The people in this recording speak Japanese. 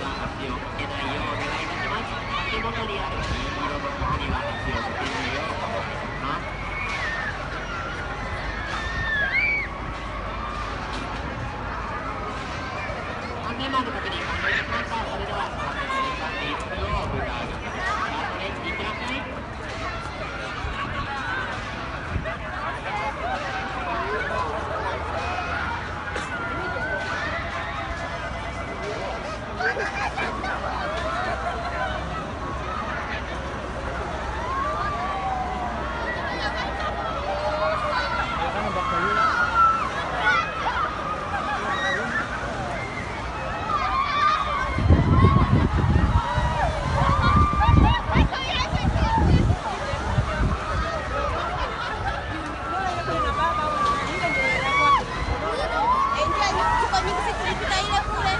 は発表してないようお願いいたします。マーク確認你不带一个后来